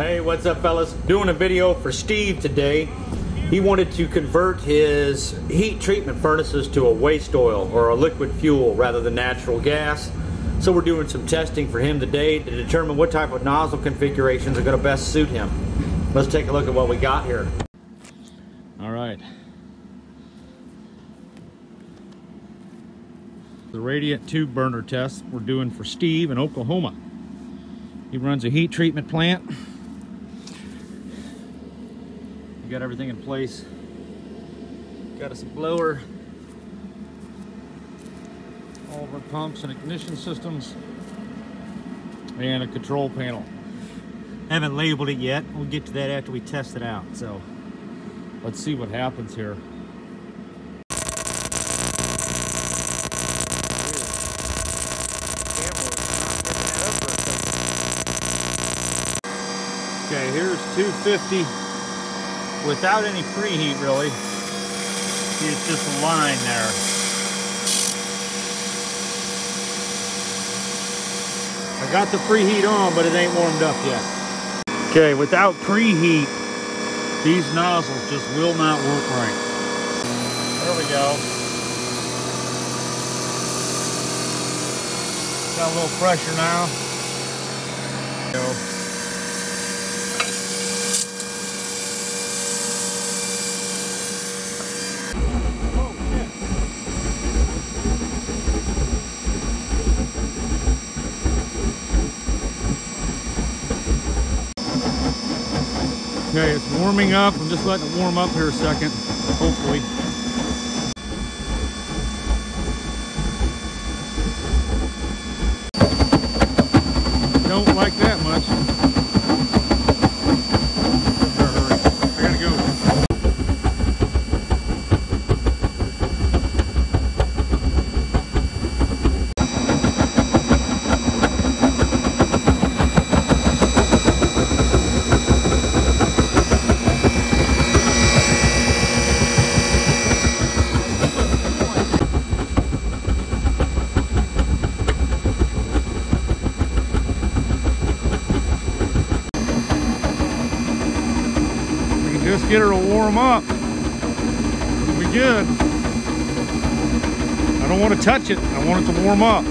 Hey, what's up, fellas? Doing a video for Steve today. He wanted to convert his heat treatment furnaces to a waste oil or a liquid fuel rather than natural gas. So we're doing some testing for him today to determine what type of nozzle configurations are going to best suit him. Let's take a look at what we got here. All right. The radiant tube burner test we're doing for Steve in Oklahoma. He runs a heat treatment plant. We got everything in place. Got us a blower, all of our pumps and ignition systems, and a control panel. Haven't labeled it yet. We'll get to that after we test it out. So let's see what happens here. Okay, here's 250 without any preheat really. See, it's just a line there. I got the preheat on, but it ain't warmed up yet. Okay, without preheat, these nozzles just will not work right. There we go. Got a little pressure now. Go. Okay, it's warming up. I'm just letting it warm up here a second, hopefully. Don't like that much. Just get her to warm up. It'll be good. I don't want to touch it. I want it to warm up.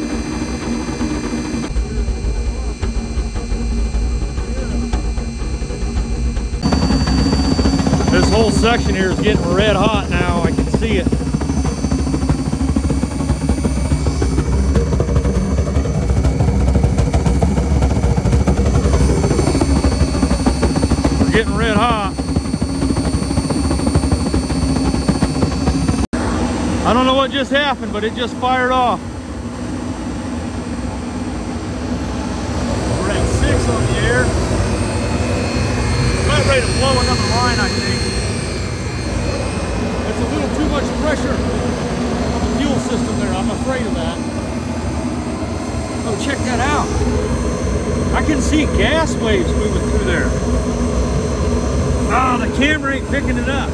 This whole section here is getting red hot now. I can see it. We're getting red hot. I don't know what just happened, but it just fired off. We're at six on the air. About ready to blow another line, I think. It's a little too much pressure on the fuel system there. I'm afraid of that. Oh, check that out. I can see gas waves moving through there. Oh, the camera ain't picking it up.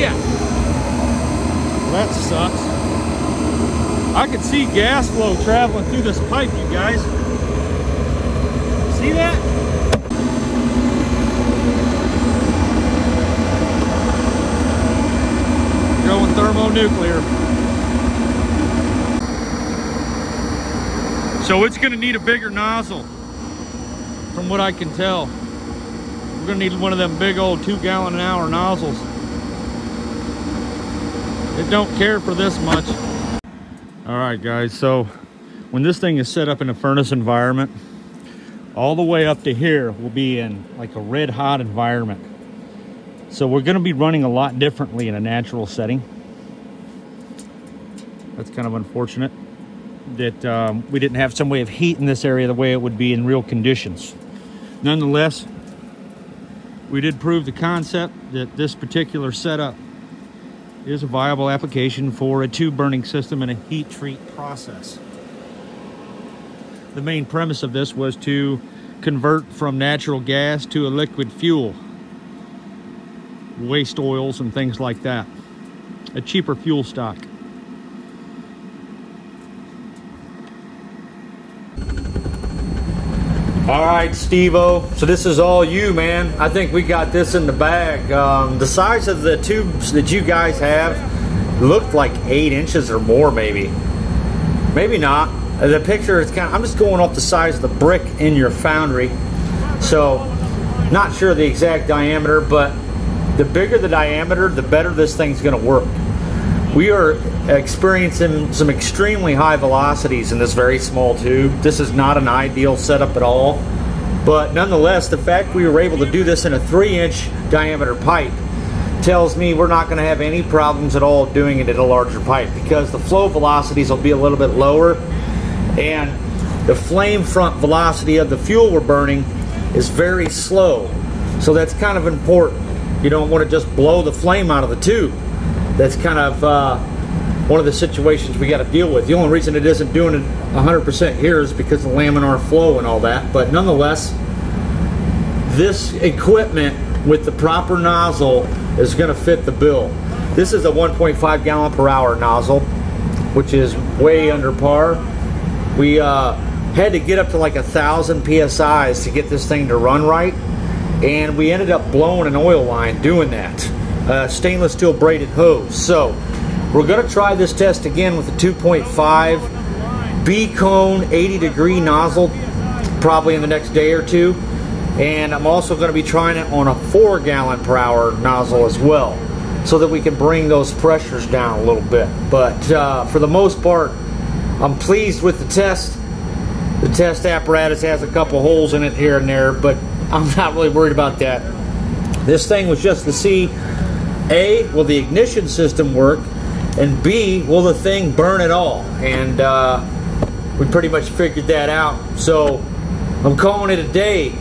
Shit. That sucks. I can see gas flow traveling through this pipe, you guys. See that? Going thermonuclear. So it's going to need a bigger nozzle, from what I can tell. We're going to need one of them big old two gallon an hour nozzles. It don't care for this much. All right, guys, so when this thing is set up in a furnace environment, all the way up to here will be in like a red hot environment. So we're gonna be running a lot differently in a natural setting. That's kind of unfortunate that um, we didn't have some way of heating this area the way it would be in real conditions. Nonetheless, we did prove the concept that this particular setup is a viable application for a tube burning system and a heat treat process. The main premise of this was to convert from natural gas to a liquid fuel, waste oils and things like that. A cheaper fuel stock. All right, Steve-O. So this is all you, man. I think we got this in the bag. Um, the size of the tubes that you guys have looked like eight inches or more, maybe. Maybe not. The picture is kind of, I'm just going off the size of the brick in your foundry. So, not sure the exact diameter, but the bigger the diameter, the better this thing's going to work. We are experiencing some extremely high velocities in this very small tube. This is not an ideal setup at all. But nonetheless, the fact we were able to do this in a three inch diameter pipe tells me we're not going to have any problems at all doing it in a larger pipe because the flow velocities will be a little bit lower and the flame front velocity of the fuel we're burning is very slow. So that's kind of important. You don't want to just blow the flame out of the tube that's kind of uh, one of the situations we got to deal with. The only reason it isn't doing it 100% here is because of the laminar flow and all that. But nonetheless, this equipment with the proper nozzle is going to fit the bill. This is a 1.5 gallon per hour nozzle, which is way under par. We uh, had to get up to like a thousand psi's to get this thing to run right, and we ended up blowing an oil line doing that uh, stainless steel braided hose. So we're going to try this test again with a 2.5 B cone 80 degree nozzle probably in the next day or two. And I'm also going to be trying it on a 4 gallon per hour nozzle as well so that we can bring those pressures down a little bit. But uh, for the most part, I'm pleased with the test. The test apparatus has a couple holes in it here and there, but I'm not really worried about that. This thing was just to see a, will the ignition system work? And B, will the thing burn at all? And uh, we pretty much figured that out. So I'm calling it a day